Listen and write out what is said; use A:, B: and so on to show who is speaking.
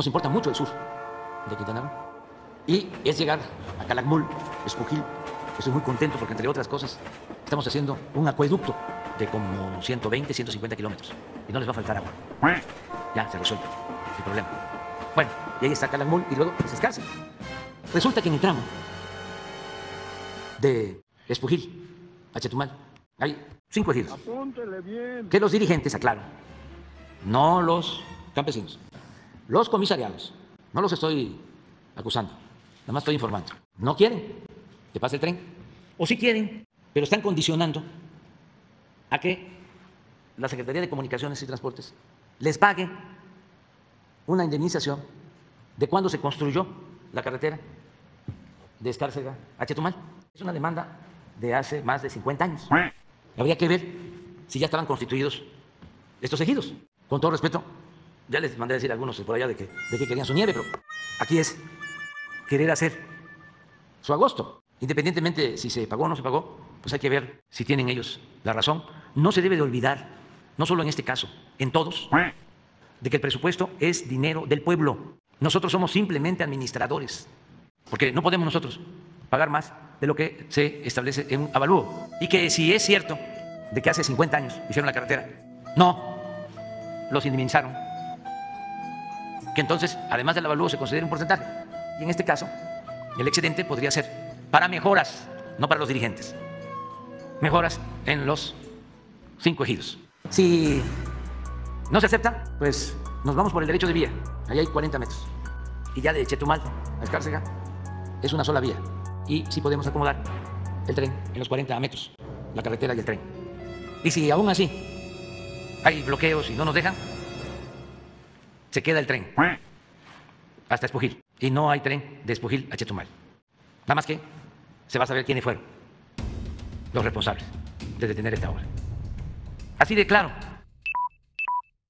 A: Nos importa mucho el sur de Quintana Roo. Y es llegar a Calakmul, Espujil. Estoy muy contento porque, entre otras cosas, estamos haciendo un acueducto de como 120, 150 kilómetros. Y no les va a faltar agua. Ya se resuelve el problema. Bueno, y ahí está Calakmul y luego es Escárcega. Resulta que en el tramo de Espujil a Chetumal hay cinco ejidos. Que los dirigentes, aclaro, no los campesinos, los comisariados, no los estoy acusando, nada más estoy informando. No quieren que pase el tren, o sí quieren, pero están condicionando a que la Secretaría de Comunicaciones y Transportes les pague una indemnización de cuando se construyó la carretera de Escárcega a Chetumal. Es una demanda de hace más de 50 años. Habría que ver si ya estaban constituidos estos ejidos. Con todo respeto, ya les mandé a decir a algunos por allá de que, querían su nieve, pero aquí es querer hacer su agosto. Independientemente si se pagó o no se pagó, pues hay que ver si tienen ellos la razón. No se debe de olvidar, no solo en este caso, en todos, de que el presupuesto es dinero del pueblo. Nosotros somos simplemente administradores, porque no podemos nosotros pagar más de lo que se establece en un avalúo. Y que si es cierto de que hace 50 años hicieron la carretera, no, los indemnizaron. Entonces, además del avalúo, se considera un porcentaje. Y en este caso, el excedente podría ser para mejoras, no para los dirigentes. Mejoras en los cinco ejidos. Si no se acepta, pues nos vamos por el derecho de vía. Allá hay 40 metros. Y ya de Chetumal a Escárcega es una sola vía. Y sí podemos acomodar el tren en los 40 metros, la carretera y el tren. Y si aún así hay bloqueos y no nos dejan, se queda el tren hasta Espujil. Y no hay tren de Espujil a Chetumal. Nada más que se va a saber quiénes fueron los responsables de detener esta obra. Así de claro.